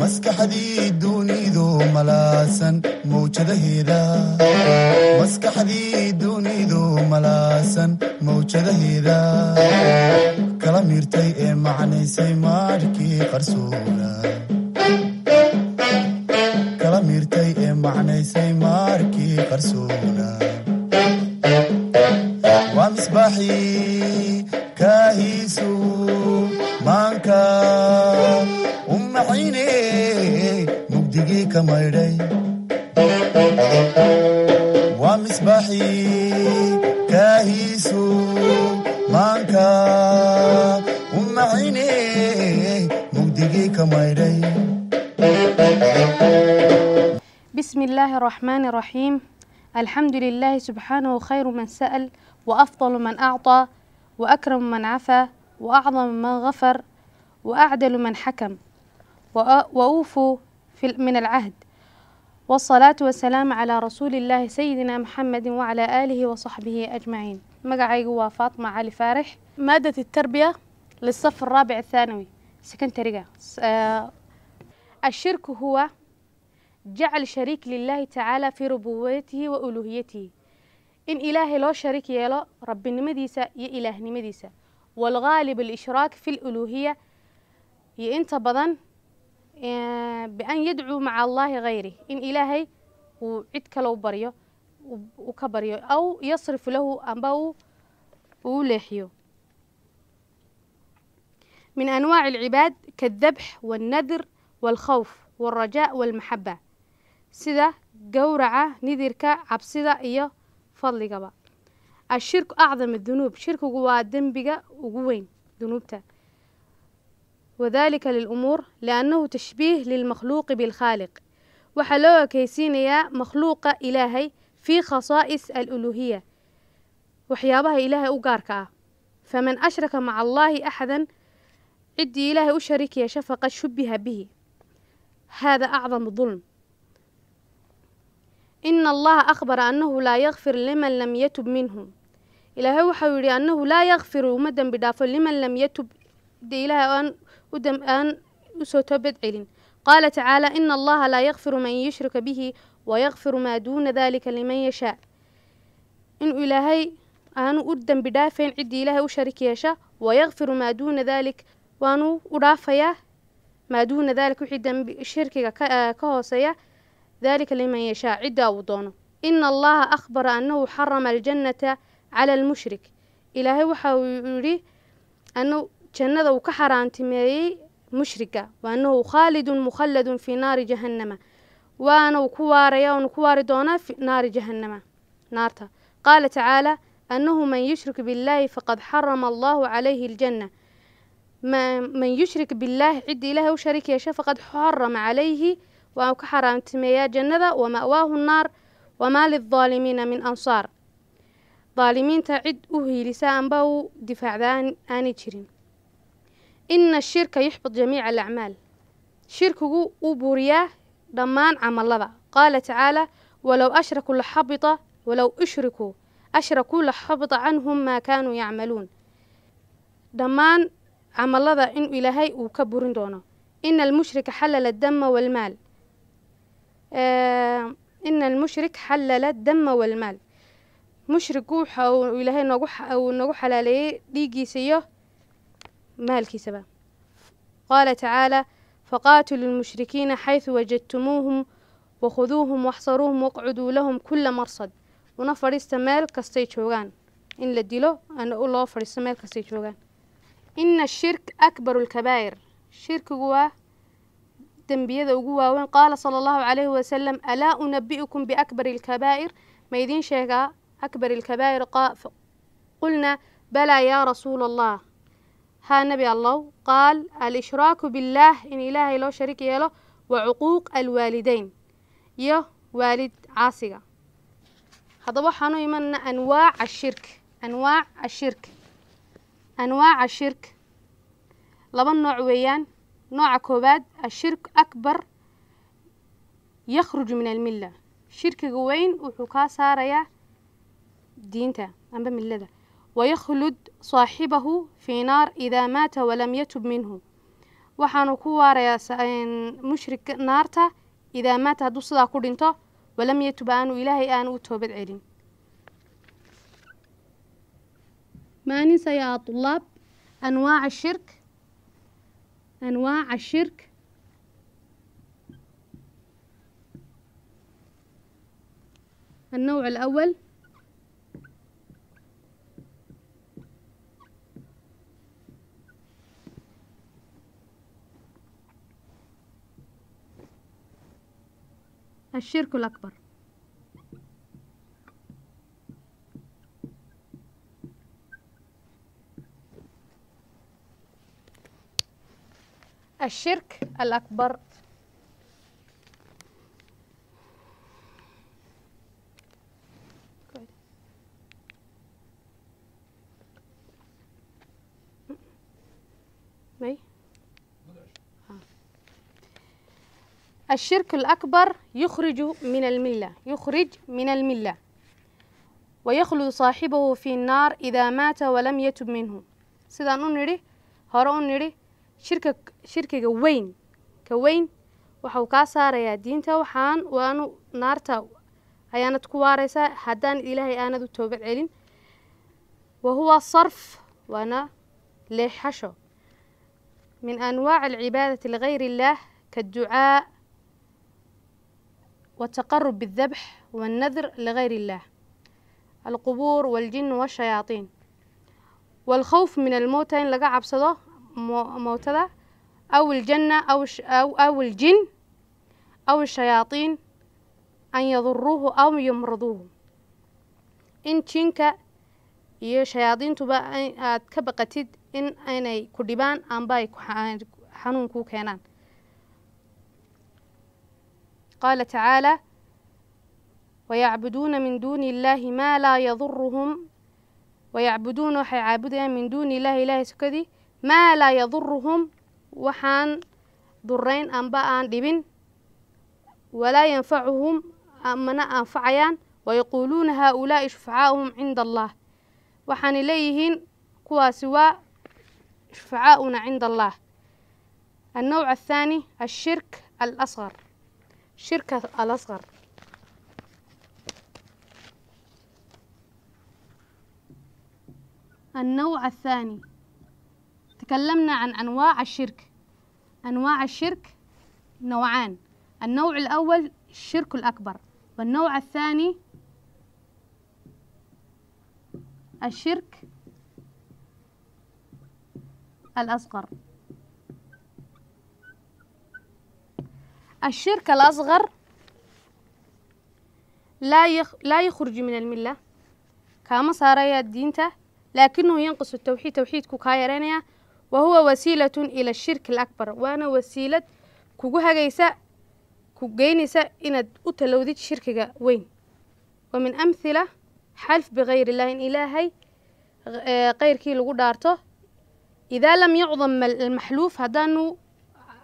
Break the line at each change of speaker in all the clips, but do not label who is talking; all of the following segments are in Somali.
maskaxdii dunidu malaasan mawjadaheeda kala miirtay ee macnaysay maarhkii qarsoona. Waa misbaaxii
الرحمن الرحيم. الحمد لله سبحانه خير من سأل وأفضل من أعطى وأكرم من عفا وأعظم من غفر وأعدل من حكم وأ- وأوفوا من العهد. والصلاة والسلام على رسول الله سيدنا محمد وعلى آله وصحبه أجمعين. مقعي هو فاطمة علي فارح. مادة التربية للصف الرابع الثانوي. سكنترية الشرك هو جعل شريك لله تعالى في ربوبيته وألوهيته. إن إلهي لو شريك يلو رب نمديسة يا إله نمديسة. والغالب الإشراك في الألوهية يا آه، بأن يدعو مع الله غيره. إن إلهي وعدك لو بريو وكبريو أو يصرف له أنباو ولحيو من أنواع العباد كالذبح والنذر والخوف والرجاء والمحبة. Sida gowraca nidirka cabsida iyo fadligaba. Ashirku acdam adunuub shirkigu waa dembiga ugu weyn dunuubta. Wadalika lilumuur liannahu tashbiih lilmakhluuqi bilkhaaliq waxaa loo ekeysiinayaa makhluuqa ilaahay fii khasaa'is aluluhiya waxyaabaha ilaahay u gaarka ah. Faman ashraka maca allaahi axadan ciddii ilaahay u shariik yeesha faqad shubiha bihi. Hada acdamu dulm ina allaha akhbara annahu laa yakfir liman lam yatub minhum ilaahay waxau yidhi annahu laa yakfiru uma dembi dhaafo liman lam yatub de ilaahay aan u aan u soo toobad celin qaala tacaala ina allaha laa yakfiru man yushrika bihi wayakfiru maa duuna dalika liman yashaa inuu ilaahay aanu u dembi dhaafayn ciddii ilaahay u sharik yeesha wayakfiru maa duuna dalik waanu u dhaafayaa maa duuna dalik wixii dembi shirkiga ka hooseeya dalika liman yashaa cidda uu doono ina allaha akhbara annahu xarama aljannata cala almushrik ilaahay waxa uu yidhi anu jannada uu ka xaaraantimeeyey mushriga wa annahu khaalidun mukhalladun fii naari jahannama waana uu ku waaraya oonu ku waari doonaa fi naari jahannama naarta qaala tacaala annahu man yushrik billahi faqad xarama allahu calayhi aljanna ma- man yushrik billahi cidda ilaahay u sharik yeesha faqad xarama calayhi waa ka xaaraamtimeeyaa jannada wama'waahu nnaar wamaa lildaalimiina min ansaar. Daalimiinta cid u hiilisa amba u difaacda aan- aanay jirin. Ina ashirka yuxbit jamiica alacmaal. Shirkigu uu buriyaa dhammaan camalada qaala tacaala walow ashrakuu laxabita walow ushrikuu ashrakuu laxabita canhum maa kaanuu yacmaluun. Dhammaan camalada in ilaahay uu ka burin doono. Ina almushrika xallala addama waalmaal آه، إن المشرك حلل الدم والمال. مشرك وحا وإلهي نروح أو نروح على لي ديجي سيه مالك سبا قال تعالى فقاتلوا المشركين حيث وجدتموهم وخذوهم واحصروهم واقعدوا لهم كل مرصد. ونفرست مال كستيتشوغان إن لديلو؟ أن الله فرست مال كستيتشوغان إن الشرك أكبر الكبائر. شرك هو الدنبيذ أقوى وين قال صلى الله عليه وسلم ألا أنبئكم بأكبر الكبائر؟ ما ميدين شيغا أكبر الكبائر قاف قلنا بلى يا رسول الله. ها نبي الله قال الإشراك بالله إن إله لو شريك له وعقوق الوالدين. يا والد عاصقة. هذا أنواع الشرك أنواع الشرك أنواع الشرك أنواع الشرك. لبن نوع ويان. nooca koowaad ashirk akbar yakhruju min almilla. Shirkiga weyn wuxuu kaa saarayaa diinta amba millada. Wayakhlud saaxibahu fii naar idaa maata walam yatub minhu. Waxaanu ku waarayaa mushrik naarta idaa maata hadduu sidaa ku dhinto walam yatub aanu ilaahay aanu u toobad celin. Ma aninsa yaa anwaaca shirk أنواع الشرك. النوع الأول. الشرك الأكبر. الشرك الأكبر. مي؟ الشرك الأكبر يخرج من الملة يخرج من الملة ويخلد صاحبه في النار إذا مات ولم يتب منه. سيدان نري هرا نري شركة شركة وين كوين وحوكا سارة يا دين وانو نار تو ايانا تكواريسا حدان إلهي أنا دو توبع علين. وهو صرف وأنا لحشو. من أنواع العبادة لغير الله كالدعاء والتقرب بالذبح والنذر لغير الله. القبور والجن والشياطين. والخوف من الموتين لقى عبسضه موتدا أو الجنة أو, أو, أو الجن أو الشياطين أن يضروه أو يمرضوه إن جنك iyo shayaadiintuba aad ka baqatid in aynay ku dhibaan amba ay xanuun kuu keenaan qaala tacaala wayacbuduuna min duuni illaahi maa laa yaduruhum wayacbuduuna waxay caabudayaan min duuni illaahi ilaahay sokadii ما لا يضرهم وحان ضرين أنباء دبن ولا ينفعهم أمنا أنفعيان ويقولون هؤلاء شفعاؤهم عند الله. وحان إليهن قوى سواء شفعاؤنا عند الله. النوع الثاني الشرك الأصغر. شركة الأصغر. النوع الثاني تكلمنا عن أنواع الشرك. أنواع الشرك نوعان. النوع الأول الشرك الأكبر والنوع الثاني الشرك الأصغر. الشرك الأصغر لا يخ... لا يخرج من الملة. كما صار يا دينته لكنه ينقص التوحيد توحيد كايرينيا wa huwa wasiilatun ila ashirki alakbar waana wasiilad kugu hagaysa ku geynaysa inaad u talowdid shirkiga weyn wa min amhila xalf bikayr illahi in ilaahay kayrkii lagu dhaarto idaa lam yucdam almaxluuf haddaanu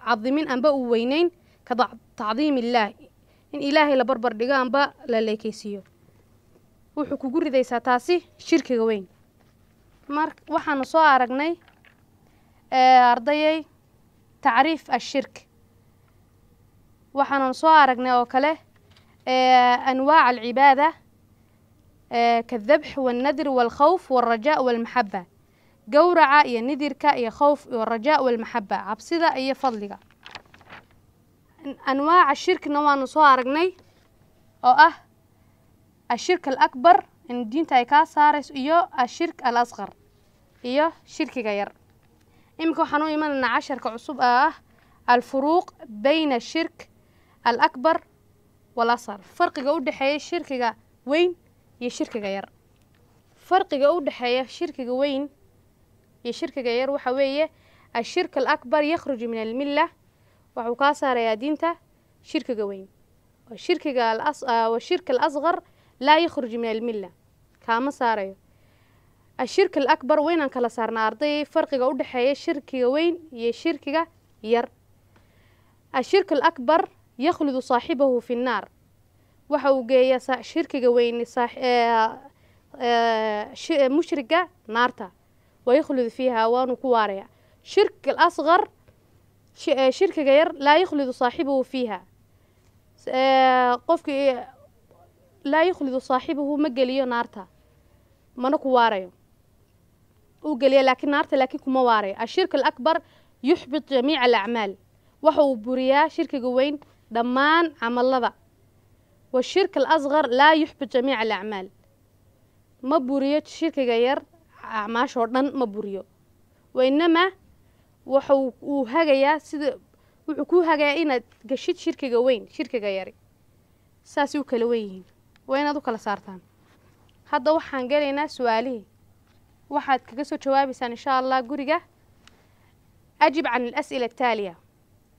cadimin amba u weyneyn ka tacdiim illaah in ilaahay la barbar dhigo amba la leekeysiiyo wuxuu kugu ridaysaa taasi shirkiga weyn mark waxaanu soo aragnay ardayay tacriif ashirk. Waxaanu soo aragnay oo kale anwaac alcibaada kaaldabx waalnadr waalkhawf waalrajaa waalmaxaba gowraca iyo nidirka iyo khowf iyo rajaa waalmaxaba cabsida iyo fadliga. Anwaaca shirkina waanu soo aragnay oo ah ashirk alakbar in diinta ay kaa saarayso iyo ashirk al asqar iyo shirkiga yar iminka waxaan u imanaynaa casharka cusub ah alfuruuq bayna ashirk al akbar wal asqar farqiga u dhexeeya shirkiga weyn iyo shirkiga yar farqiga u dhexeeya shirkiga weyn iyo shirkiga yar waxa weeye ashirk alakbar yakhruju min almilla waxuu kaa saarayaa diinta shirkiga weyn shirkiga washirka alasqar laa yakhruj min almilla kaama saarayo ashirka alakbar weynaan kala saarnaa arday farqiga u dhexeeya shirkiga weyn iyo shirkiga yar. Ashirka alakbar yakhludu saaxibahu fi nnaar waxa uu geeyaa shirkiga weyn shi- mushriga naarta. Wayakhludu fiiha waanu ku waaraya shirk alasqar shirkiga yar laa yakhludu saaxibuhu fiiha. Ee, qofkii laa yakhludu saaxibuhu ma geliyo naarta. Mana ku waarayo uu geliya laakiin naarta laakiin kuma waarayo ashirk alakbar yuxbit jamiica alacmaal. Waxa uu buriyaa shirkiga weyn dhammaan camalada. Washirk alasqar laa yuxbit jamiica alacmaal. Ma buriyo shirkiga yar acmaashoo dhan ma buriyo. Wainamaa waxa uu- hagayaa sida wuxuu ku hagayaa inaad gashid shirkiga weyn shirkiga yari. Saasay u kala wen yihiin. Waa inaad u kala saartaan. Hadda waxaan gelaynaa su'aalihii waxaad kaga soo jawaabaysaan insha allah guriga ajib can alas'ila ataaliya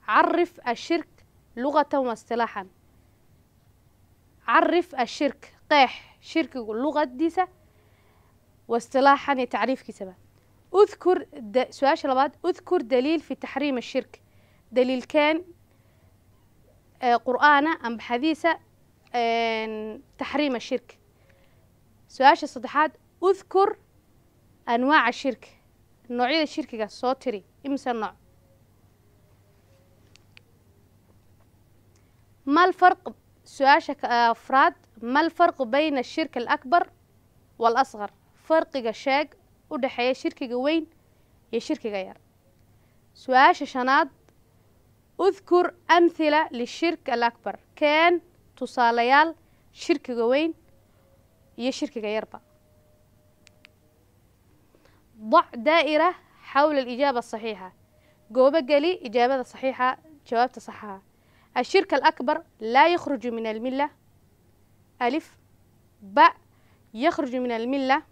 carif ashirk lugatan wa istilaaxan carif ashirk qeex shirkigu luqadiisa wa istilaaxan iyo tacriifkiisaba udkur da- su'aasha labaad udkur daliil fi taxriim ashirk daliilkeen ee qur'aana amba xadiisa taxriim ashirk su'aasha saddexaad udkur anwaaca shirki. Noocyada shirkiga soo tiri. Imise nooc? Malfarq su'aasha ah, afraad. Mal farqu bayna shirki alakbar waalasqar farqiga sheeg u dhexeeya shirkiga weyn iyo shirkiga yar. Su'aasha shanaad udkur amhila lishirk alakbar. Keen tusaalayaal shirkiga weyn iyo shirkiga yarba. ضع دائرة حول الإجابة الصحيحة جواب قالي إجابة صحيحة جوابته صحها الشرك الأكبر لا يخرج من الملة ألف باء يخرج من الملة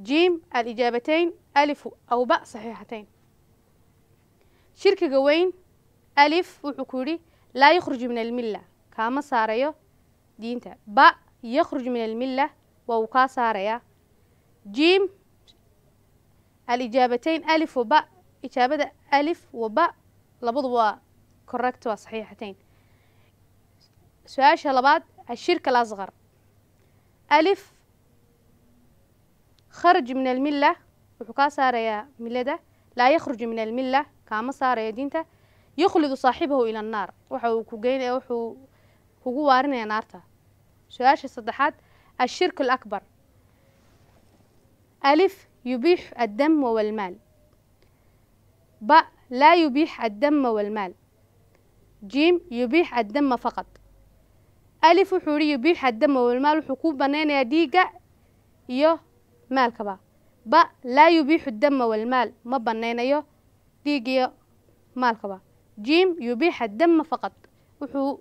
جيم الإجابتين ألف أو باء صحيحتين شرك قوين ألف وحكوري لا يخرج من الملة كاما ساريو دينتا alijaabateyn alif wa ba ijaabada alif wa ba labadu waa correct waa saxiixateyn su'aasha labaad ashirka alasqar alif kharaj min almilla wuxuu kaa saarayaa milada laa yakhruju min almilla kaama saaraya diinta yukhlidu saaxibahu ila annaar waxa uu ku geynaya wuxuu kugu waarinaya naarta su'aasha saddexaad ashirku alakbar alif يبيح الدم والمال باء لا يبيح الدم والمال جيم يبيح الدم فقط ألف وحوري يبيح الدم والمال وحكوب بنانا ديقة يو مال كبا باء لا يبيح الدم والمال ما بنانا يو ديقة مال كبا جيم يبيح الدم فقط وحو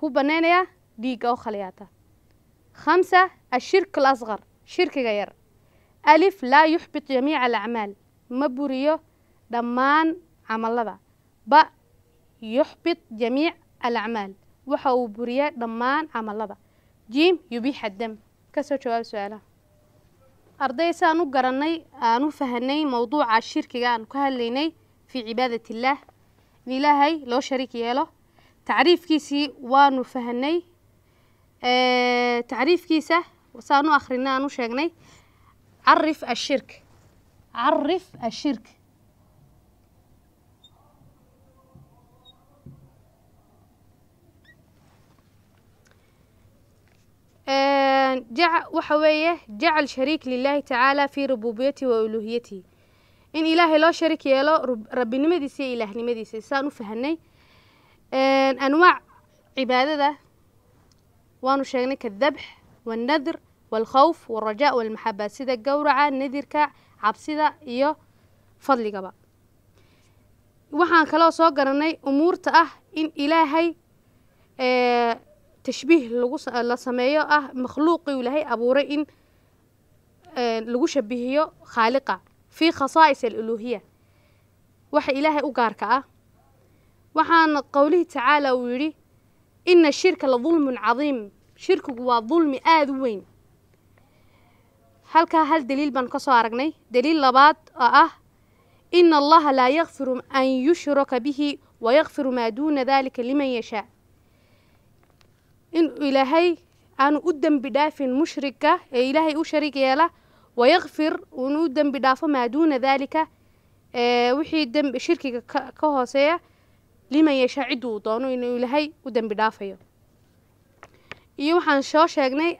كوب بنانا ديقة وخلياتا خمسة الشرك الأصغر شرك غير ألف لا يحبط جميع الأعمال. مبوريو دمان عملها. ب يحبط جميع الأعمال. وحو بوريا دمان عملها. جيم يبيح الدم. كسر جواب سؤاله. أرديس أنو قرني أنو فهني موضوع عشير كيان كهليني في عبادة الله. للهي لو شريك يالو. تعريف كيسي وانو فهني. أه تعريف كيسه. وسانو آخرنا أنو شاقني. Carif ashirk carif ashirk waxa weeye jacal shariik lilaahi tacaala fii rubuubiyatihi wa uluuhiyatihi in ilaahay loo shariik yeelo rabbinimadiisa iyo ilaahnimadiisa saan u fahanay anwaac cibaadada. Waanu sheegnay kadabx waalnadr waalkhawf waalrajaa waalmaxaba sida gowraca nadirka cabsida iyo fadligaba. waxaan kaloo soo garanay umuurta ah in ilaahay tashbiih lagu la sameeyo ah makhluuqii ilaahay abuuray in lagu shabihiyo khaaliqa fii khasaa'is aluluuhiya waxa ilaahay u gaarka ah. Waxaana qowlihi tacaala uu yidhi ina shirka la dulmun cadiim. Shirkigu waa dulmi aada u weyn halkaa hal daliil baan ka soo aragnay. Daliil labaad oo ah ina allaha laa yakfiru an yushraka bihi wayakfiru maa duuna dalika liman yashaa in ilaahay aanu u dembi dhaafin mushrika ee ilaahay u shariig yeela wayakfir uuna u dembi dhaafo maa duuna daalika wixii dembi shirkiga ka hooseeya liman yashaa ciddu uu doono inuu ilaahay u dembi dhaafayo. Iyo waxaan soo sheegnay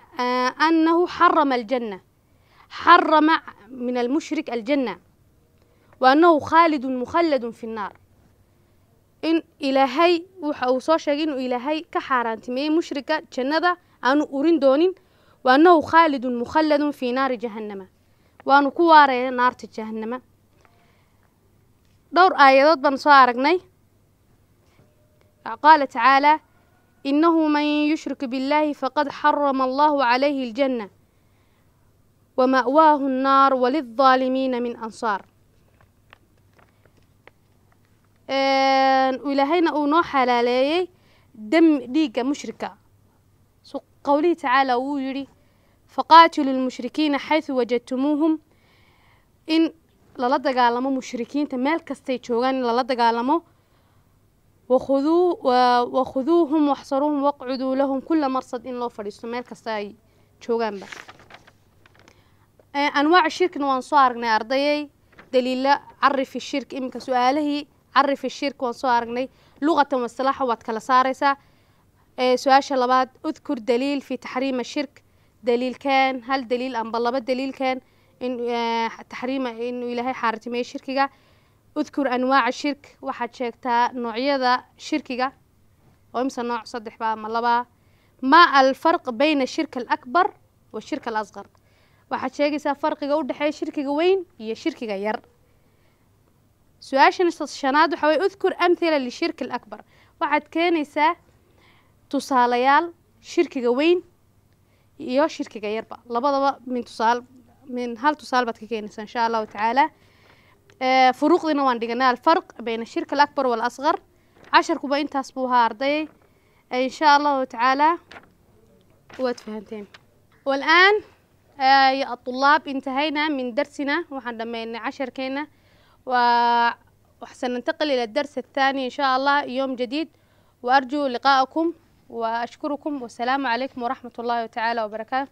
annahu xarama aljanna min almushrik aljanna wa annahu khaalidun mukhalladun fi nnaar in ilaahay waxa uu soo sheegay inuu ilaahay ka xaaraantimeeyey mushrika jannada aanu urin doonin wa annahu khaalidun mukhalladun fii naari jahannama waanu ku waaraya naarta jahannama dhowr aayadood baan soo aragnay qaala tacaalaa inahu man yushrik biاllahi faqad xarama allahu calayhi aljanna wama'waahu nnaar walilظaalimiina min ansaar ilaahayna uu noo xalaaleeyey dam dhiigga mushrika qowlihi tacaala wuu yidhi faqaatiluu lmushrikiina xaysu wajadtumuuhum in lala dagaalamo mushrikiinta meel kastay joogaan in lala dagaalamo wakhuduuhum waxsaruuhum waqcuduu lahum kula marsad in loo fadhiisto meel kasta ay joogaanba anwaaca shirkina waan soo aragnay ardayay daliila carifi shirk iminka su'aalihii carifi shirk waan soo aragnay. Luqatan wasilaaxa waad kala saaraysaa. Su'aasha labaad udkur daliil fi taxriima shirk. Daliilkan hal daliil amba laba daliilkan in taxriima inuu ilaahay xaaratimeeyey shirkiga. Udkur anwaaca shirk waxaad sheegtaa noocyada shirkiga. Oo imse nooc? Saddex ba ama labaa. Ma alfarq bayna shirk alakbar wa shirk alasqar waxaad sheegaysaa farqiga u dhexeeya shirkiga weyn iyo shirkiga yar. Su'aashan shanaad waxa weye udkur amhila lishirk alakbar waxaad keenaysaa tusaalayaal shirkiga weyn iyo shirkiga yarba. Labadaba min tusaal min hal tusaal baad ka keenaysaa insha allahu tacaala. Furuuqdiina waan dhiganay alfarq bayna shirk alakbar waalasqar casharkuba intaas buu ahaa ardayay insha allahu tacaala waad fahanteen. Walaan يا الطلاب انتهينا من درسنا وحن دمينا عشر كينا وسننتقل إلى الدرس الثاني إن شاء الله يوم جديد. وأرجو لقاءكم وأشكركم والسلام عليكم ورحمة الله تعالى وبركاته.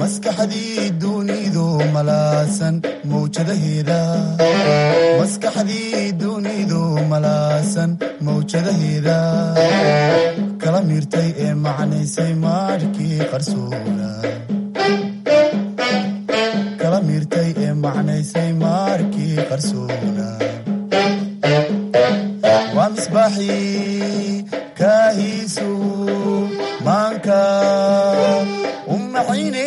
Maskaxdii dunidu malaasan mawjadaheeda kala miirtay ee macnaysay maarhkii qarsoona misbaaxii kaahiisu maanka u maxayne